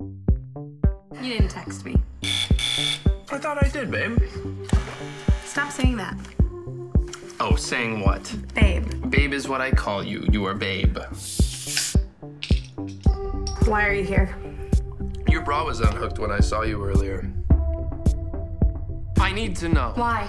You didn't text me. I thought I did, babe. Stop saying that. Oh, saying what? Babe, Babe is what I call you. You are babe. why are you here? Your bra was unhooked when I saw you earlier. I need to know. Why?